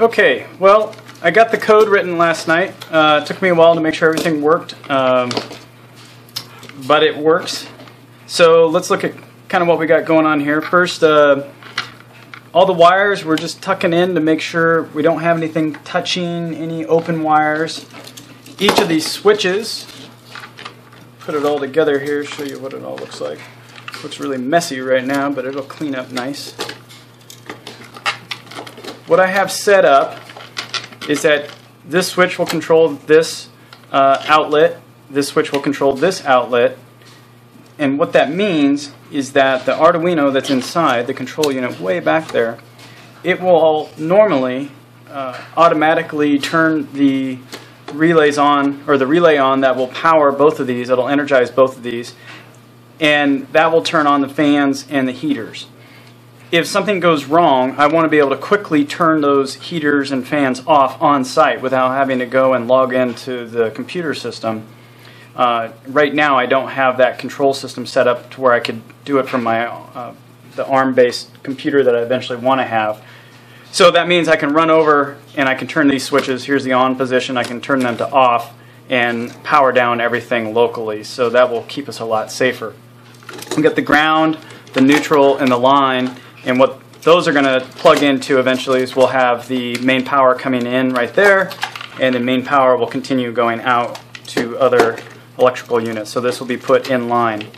Okay, well, I got the code written last night. Uh, it took me a while to make sure everything worked, um, but it works. So let's look at kind of what we got going on here. First, uh, all the wires we're just tucking in to make sure we don't have anything touching any open wires. Each of these switches, put it all together here, show you what it all looks like. Looks really messy right now, but it'll clean up nice. What I have set up is that this switch will control this uh, outlet, this switch will control this outlet, and what that means is that the Arduino that's inside, the control unit way back there, it will normally uh, automatically turn the relays on, or the relay on that will power both of these, it'll energize both of these, and that will turn on the fans and the heaters. If something goes wrong, I want to be able to quickly turn those heaters and fans off on site without having to go and log into the computer system uh, right now, I don't have that control system set up to where I could do it from my uh, the ARM-based computer that I eventually want to have. So that means I can run over and I can turn these switches. Here's the on position. I can turn them to off and power down everything locally. So that will keep us a lot safer. We got the ground, the neutral, and the line. And what those are going to plug into eventually is we'll have the main power coming in right there, and the main power will continue going out to other electrical units. So this will be put in line.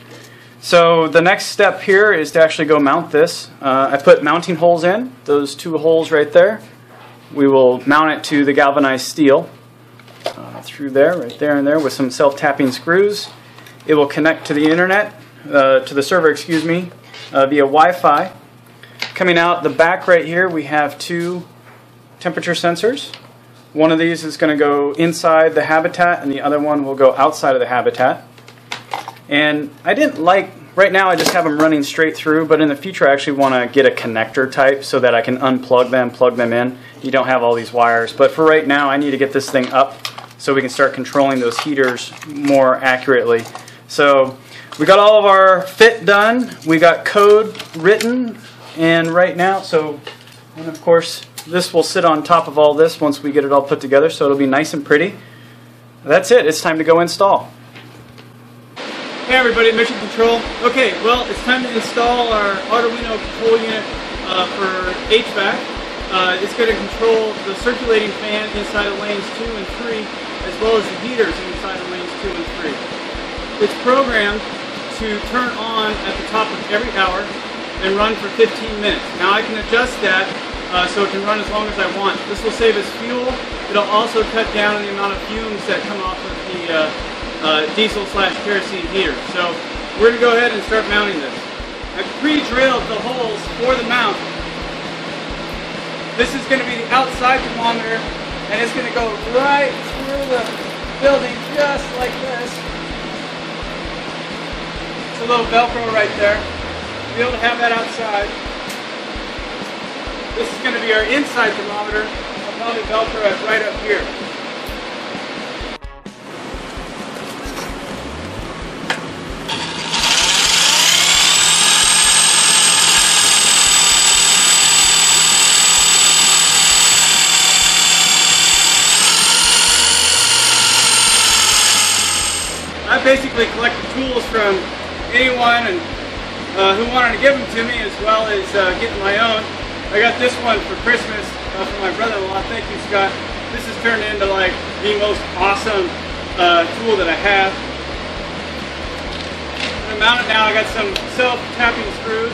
So the next step here is to actually go mount this. Uh, I put mounting holes in, those two holes right there. We will mount it to the galvanized steel uh, through there, right there and there with some self-tapping screws. It will connect to the internet, uh, to the server, excuse me, uh, via Wi-Fi. Coming out the back right here, we have two temperature sensors. One of these is going to go inside the habitat and the other one will go outside of the habitat. And I didn't like, right now I just have them running straight through, but in the future I actually want to get a connector type so that I can unplug them, plug them in. You don't have all these wires. But for right now I need to get this thing up so we can start controlling those heaters more accurately. So we got all of our fit done. We got code written and right now, so, and of course, this will sit on top of all this once we get it all put together, so it'll be nice and pretty. That's it. It's time to go install. Hey everybody, Mission Control. Okay, well, it's time to install our Arduino control unit uh, for HVAC. Uh, it's going to control the circulating fan inside of lanes 2 and 3, as well as the heaters inside of lanes 2 and 3. It's programmed to turn on at the top of every hour and run for 15 minutes. Now I can adjust that uh, so it can run as long as I want. This will save us fuel. It'll also cut down on the amount of fumes that come off of the uh, uh, diesel slash kerosene heater. So we're going to go ahead and start mounting this. I've pre-drilled the holes for the mount. This is going to be the outside thermometer and it's going to go right through the building just like this. It's a little Velcro right there. Be able to have that outside. This is going to be our inside thermometer. I'll probably Velcro it right up here. I basically collected tools from anyone and uh, who wanted to give them to me as well as uh, getting my own. I got this one for Christmas uh, from my brother-in-law. Thank you, Scott. This has turned into like the most awesome uh, tool that I have. I'm gonna mount it now. I got some self-tapping screws.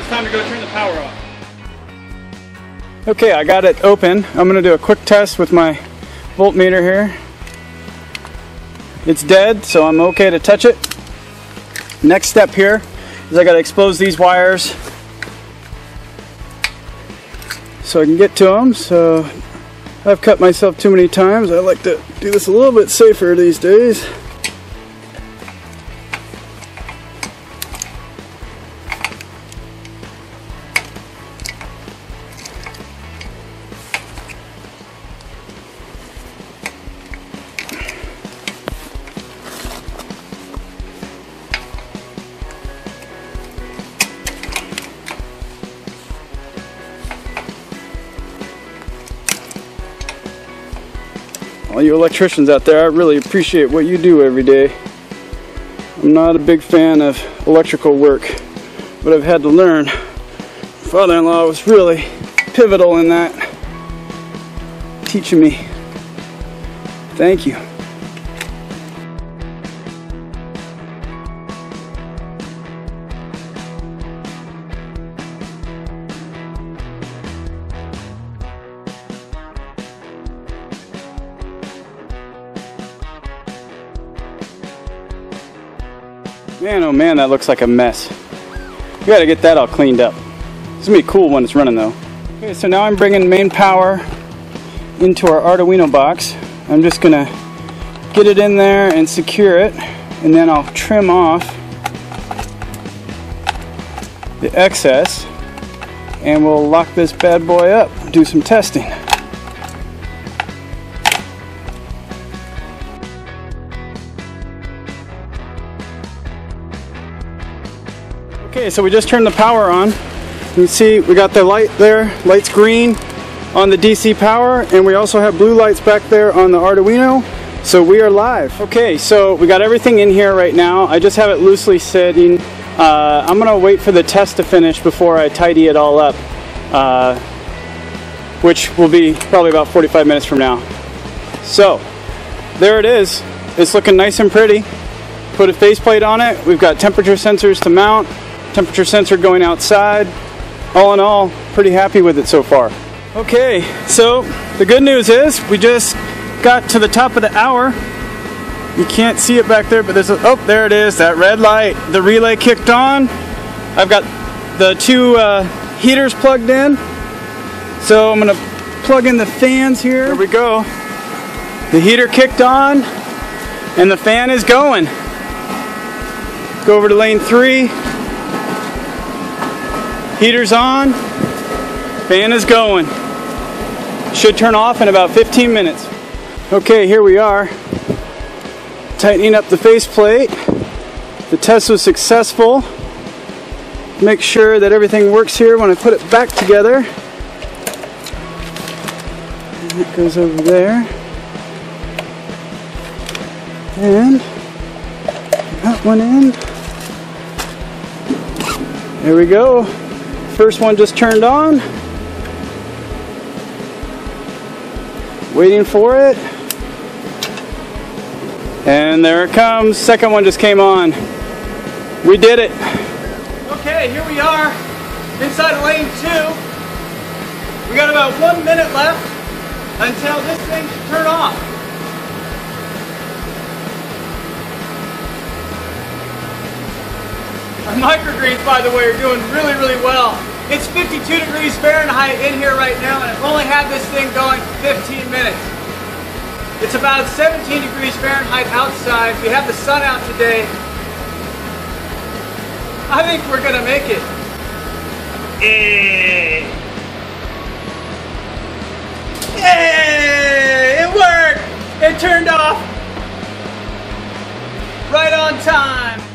It's time to go turn the power off. Okay, I got it open. I'm gonna do a quick test with my voltmeter here. It's dead, so I'm okay to touch it. Next step here is I got to expose these wires so I can get to them. So I've cut myself too many times. I like to do this a little bit safer these days. All you electricians out there, I really appreciate what you do every day. I'm not a big fan of electrical work, but I've had to learn. Father-in-law was really pivotal in that, teaching me. Thank you. Man, oh man, that looks like a mess. We gotta get that all cleaned up. It's gonna be cool when it's running though. Okay, so now I'm bringing main power into our Arduino box. I'm just gonna get it in there and secure it, and then I'll trim off the excess, and we'll lock this bad boy up, do some testing. Okay, so we just turned the power on. You see we got the light there, lights green on the DC power, and we also have blue lights back there on the Arduino. So we are live. Okay, so we got everything in here right now. I just have it loosely sitting. Uh, I'm gonna wait for the test to finish before I tidy it all up, uh, which will be probably about 45 minutes from now. So, there it is. It's looking nice and pretty. Put a faceplate on it. We've got temperature sensors to mount temperature sensor going outside. All in all, pretty happy with it so far. Okay, so the good news is we just got to the top of the hour. You can't see it back there, but there's a, oh, there it is, that red light. The relay kicked on. I've got the two uh, heaters plugged in. So I'm gonna plug in the fans here. Here we go. The heater kicked on and the fan is going. Go over to lane three. Heater's on, fan is going. Should turn off in about 15 minutes. Okay, here we are. Tightening up the faceplate. The test was successful. Make sure that everything works here when I put it back together. And it goes over there. And that one in. There we go. First one just turned on. Waiting for it. And there it comes. Second one just came on. We did it. Okay, here we are inside lane two. We got about one minute left until this thing should turn off. Our microgreens, by the way, are doing really, really well. It's 52 degrees Fahrenheit in here right now, and I've only had this thing going 15 minutes. It's about 17 degrees Fahrenheit outside. We have the sun out today. I think we're gonna make it. Yay! Yay! It worked! It turned off right on time.